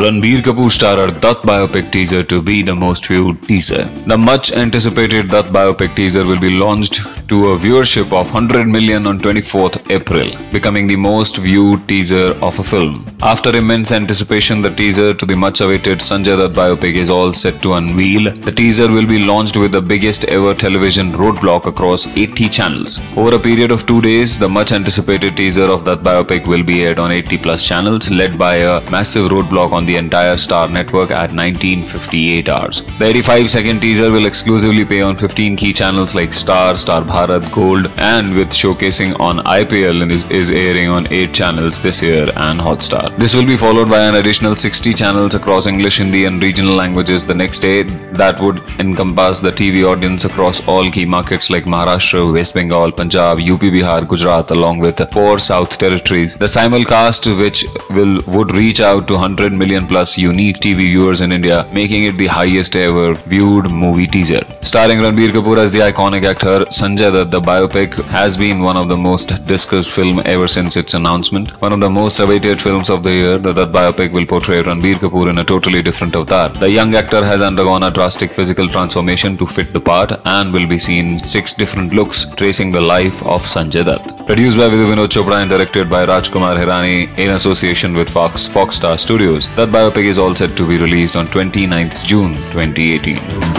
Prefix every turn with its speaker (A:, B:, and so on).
A: Ranbir Kapoor starrer Dutt biopic teaser to be the most viewed teaser. The much anticipated Dutt biopic teaser will be launched to a viewership of 100 million on 24th April, becoming the most viewed teaser of a film. After immense anticipation, the teaser to the much awaited Sanjay Dutt biopic is all set to unveil. The teaser will be launched with the biggest ever television roadblock across 80 channels. Over a period of two days, the much anticipated teaser of Dutt biopic will be aired on 80 plus channels, led by a massive roadblock on the entire Star network at 1958 hours. The 85 second teaser will exclusively pay on 15 key channels like Star, Star Bharat, Gold, and with showcasing on IPL and is, is airing on 8 channels this year and Hotstar. This will be followed by an additional 60 channels across English, Hindi, and regional languages the next day. That would encompass the TV audience across all key markets like Maharashtra, West Bengal, Punjab, UP, Bihar, Gujarat, along with four South territories. The simulcast, which will would reach out to 100 million plus unique TV viewers in India, making it the highest ever viewed movie teaser. Starring Ranbir Kapoor as the iconic actor, Sanjay Dutt, the biopic has been one of the most discussed film ever since its announcement. One of the most awaited films of the year, the Dutt biopic will portray Ranbir Kapoor in a totally different avatar. The young actor has undergone a drastic physical transformation to fit the part and will be seen six different looks, tracing the life of Sanjay Dutt. Produced by Vidhu Vinod Chopra and directed by Rajkumar Hirani in association with Fox Foxstar Studios, that biopic is all set to be released on 29th June 2018.